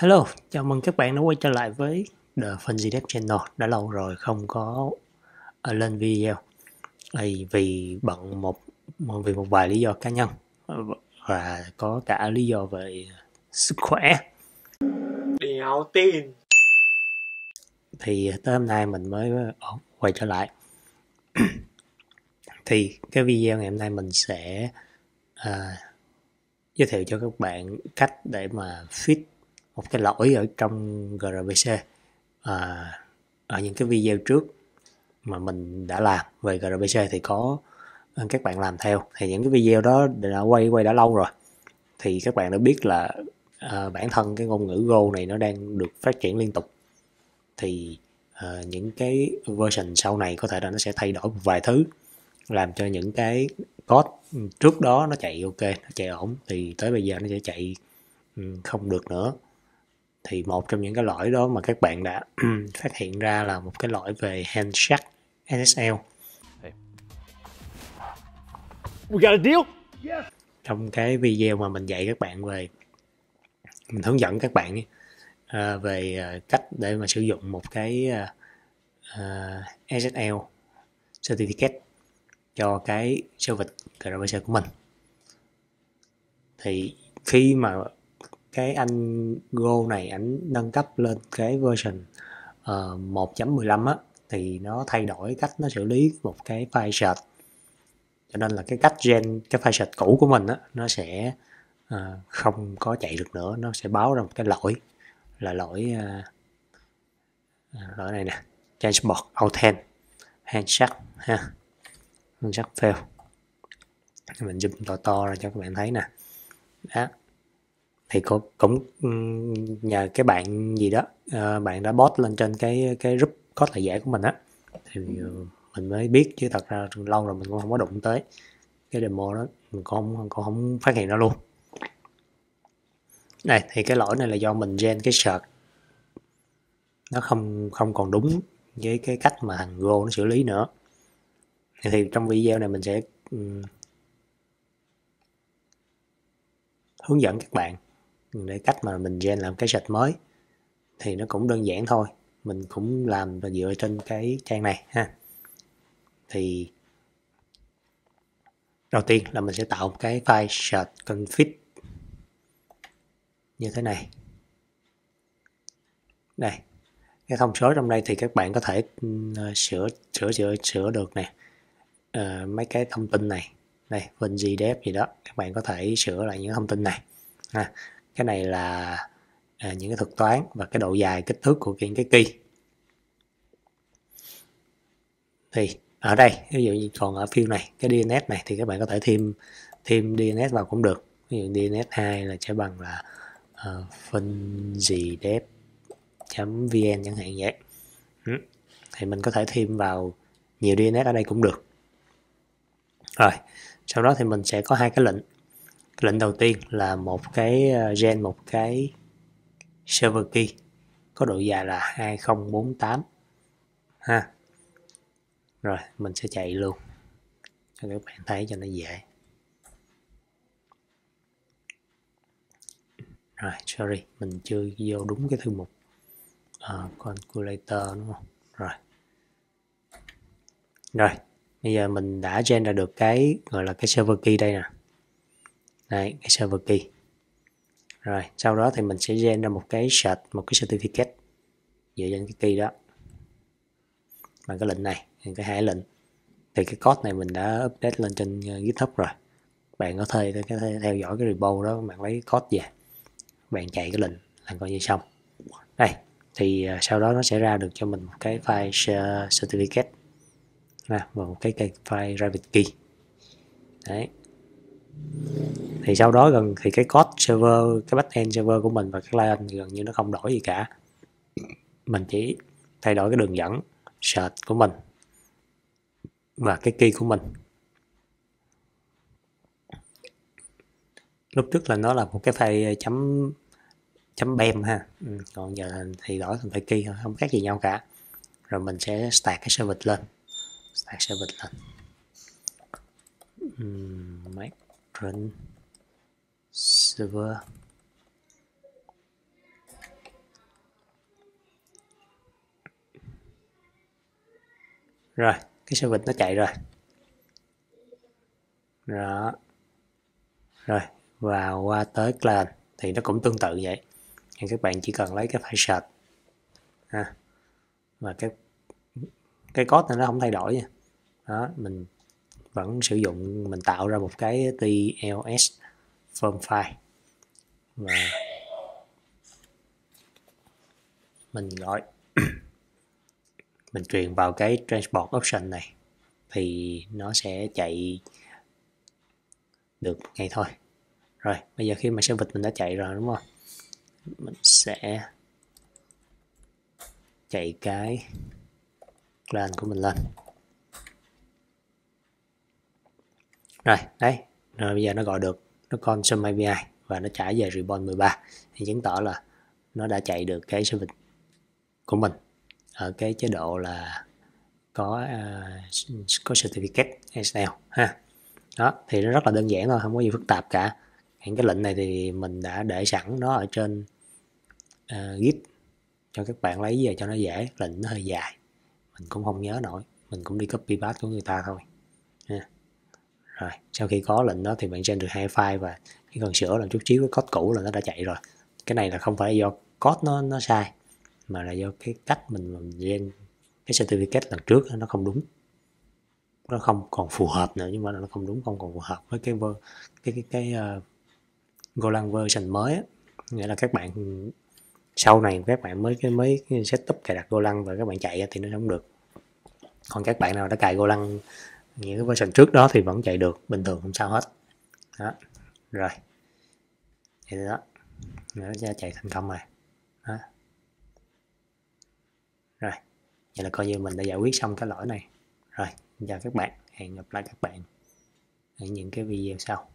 Hello, chào mừng các bạn đã quay trở lại với The Funzy Dev Channel. Đã lâu rồi không có lên video Vì, vì bận một vì một vài lý do cá nhân và có cả lý do về sức khỏe. Đéo tin Thì tới hôm nay mình mới quay trở lại. thì cái video ngày hôm nay mình sẽ uh, giới thiệu cho các bạn cách để mà fit một cái lỗi ở trong gRPC à, ở những cái video trước mà mình đã làm về gRPC thì có các bạn làm theo. Thì những cái video đó đã quay quay đã lâu rồi. Thì các bạn đã biết là à, bản thân cái ngôn ngữ Go này nó đang được phát triển liên tục. Thì à, những cái version sau này có thể là nó sẽ thay đổi một vài thứ làm cho những cái code trước đó nó chạy ok nó chạy ổn. Thì tới bây giờ nó sẽ chạy ừ, không được nữa thì một trong những cái lỗi đó mà các bạn đã phát hiện ra là một cái lỗi về handshake SSL We got a deal? Yes. trong cái video mà mình dạy các bạn về mình hướng dẫn các bạn uh, về uh, cách để mà sử dụng một cái uh, uh, SSL certificate cho cái service gRPC của mình thì khi mà cái anh Go này ảnh nâng cấp lên cái version ờ, uh, 1.15 á thì nó thay đổi cách nó xử lý một cái file search. Cho nên là cái cách gen cái file search cũ của mình á nó sẽ uh, không có chạy được nữa nó sẽ báo ra một cái lỗi là lỗi uh, lỗi này nè transport authent handshake ha handshake fail. Mình zoom to to ra cho các bạn thấy nè. Đó thì cũng cũng nhờ cái bạn gì đó uh, bạn đã post lên trên cái cái group có lời giải của mình á. Thì mình mới biết chứ thật ra lâu rồi mình cũng không có đụng tới cái demo đó mình cũng không, cũng không phát hiện ra luôn. Này thì cái lỗi này là do mình gen cái search. Nó không không còn đúng với cái cách mà thằng Go nó xử lý nữa. Thì trong video này mình sẽ um, hướng dẫn các bạn để cách mà mình gen làm cái sạch mới thì nó cũng đơn giản thôi. Mình cũng làm và dựa trên cái trang này ha. Thì đầu tiên là mình sẽ tạo một cái file search config như thế này. Đây cái thông số trong đây thì các bạn có thể ờ, sửa sửa sửa sửa được nè. Uh, mấy cái thông tin này đây bên gdep gì đó các bạn có thể sửa lại những thông tin này ha cái này là à, những cái thuật toán và cái độ dài kích thước của những cái key thì ở đây ví dụ như còn ở field này cái DNS này thì các bạn có thể thêm thêm DNS vào cũng được. Ví dụ DNS 2 là sẽ bằng là uh, phân gì đẹp vn chẳng hạn vậy. Ừ. thì mình có thể thêm vào nhiều DNS ở đây cũng được. Rồi sau đó thì mình sẽ có hai cái lệnh lệnh đầu tiên là một cái ờ, gen một cái server key có độ dài là 2048 ha rồi mình sẽ chạy luôn. Cho các bạn thấy cho nó dễ. Rồi sorry mình chưa vô đúng cái thư mục. Uh, calculator đúng không? Rồi. Rồi bây giờ mình đã gen ra được cái gọi là cái server key đây nè. Đấy, cái server key. Rồi sau đó thì mình sẽ gen ra một cái cert một cái certificate dựa trên cái key đó. Bằng cái lệnh này cái hai lệnh. Thì cái code này mình đã update lên trên uh, github rồi. Bạn có thể, có thể theo dõi cái repo đó bạn lấy code về. Bạn chạy cái lệnh là coi như xong. Đây thì uh, sau đó nó sẽ ra được cho mình một cái file uh, certificate. Và một cái, cái file private key. Đấy thì sau đó gần thì cái code server cái backend server của mình và cái client gần như nó không đổi gì cả. Mình chỉ thay đổi cái đường dẫn search của mình và cái key của mình. Lúc trước là nó là một cái file ờ, chấm chấm bem ha. Ừ, còn giờ thì đổi thành file key thôi không khác gì nhau cả. Rồi mình sẽ stack cái service lên stack service lên. Uhm, run the rồi cái sơ vịt nó chạy rồi. Đó. Rồi và qua tới clan thì nó cũng tương tự vậy. Nhưng các bạn chỉ cần lấy cái file sạch à, và cái cái code này nó không thay đổi nha. Đó mình vẫn sử dụng mình tạo ra một cái TLS form file và mình gọi, mình truyền vào cái transport option này thì nó sẽ chạy được ngay thôi. Rồi, bây giờ khi mà service mình đã chạy rồi, đúng không? Mình sẽ chạy cái clan của mình lên. Rồi, đấy. Rồi bây giờ nó gọi được, nó consume API và nó trả về reborn 13 thì chứng tỏ là nó đã chạy được cái service của mình ở cái chế độ là có uh, có certificate snl ha. Đó thì nó rất là đơn giản thôi không có gì phức tạp cả. Những cái lệnh này thì mình đã để sẵn nó ở trên uh, git cho các bạn lấy về cho nó dễ lệnh nó hơi dài. Mình cũng không nhớ nổi mình cũng đi copy paste của người ta thôi rồi sau khi có lệnh đó thì bạn gen được hai file và chỉ cần sửa làm chút xíu cái code cũ là nó đã chạy rồi. Cái này là không phải do code nó nó sai mà là do cái cách mình gen cái certificate lần trước nó không đúng. Nó không còn phù hợp nữa nhưng mà nó không đúng không còn phù hợp với cái cái cái cái uh, Golang version mới á. nghĩa là các bạn sau này các bạn mới cái mới setup cài đặt Golang và các bạn chạy thì nó không được. Còn các bạn nào đã cài Golang những cái version trước đó thì vẫn chạy được, bình thường không sao hết. Đó, rồi. Vậy đó. Nó chạy thành công rồi. Đó. rồi, vậy là coi như mình đã giải quyết xong cái lỗi này. Rồi, chào các bạn. Hẹn gặp lại các bạn ở những cái video sau.